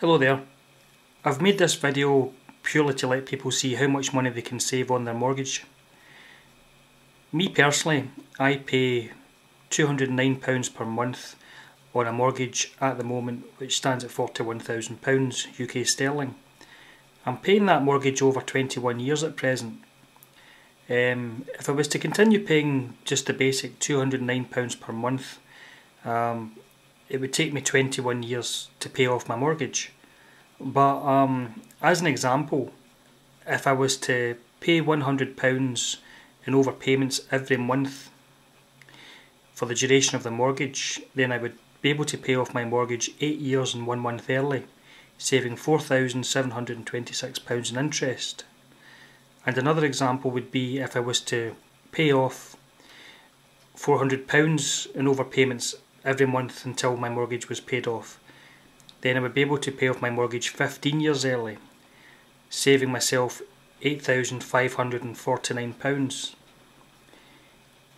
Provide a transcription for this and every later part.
Hello there. I've made this video purely to let people see how much money they can save on their mortgage. Me personally, I pay £209 per month on a mortgage at the moment which stands at £41,000 UK sterling. I'm paying that mortgage over 21 years at present. Um, if I was to continue paying just the basic £209 per month, um, it would take me 21 years to pay off my mortgage. But um, as an example, if I was to pay £100 in overpayments every month for the duration of the mortgage, then I would be able to pay off my mortgage 8 years and 1 month early, saving £4,726 in interest. And another example would be if I was to pay off £400 in overpayments every month until my mortgage was paid off. Then I would be able to pay off my mortgage 15 years early, saving myself £8,549.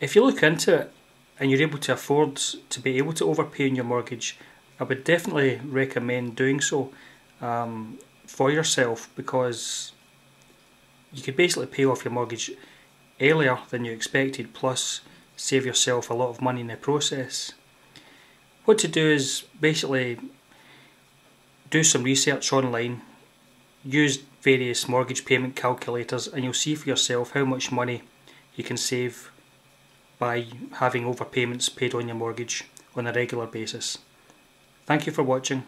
If you look into it and you're able to afford to be able to overpay on your mortgage, I would definitely recommend doing so um, for yourself because you could basically pay off your mortgage earlier than you expected plus save yourself a lot of money in the process. What to do is basically do some research online, use various mortgage payment calculators and you'll see for yourself how much money you can save by having overpayments paid on your mortgage on a regular basis. Thank you for watching.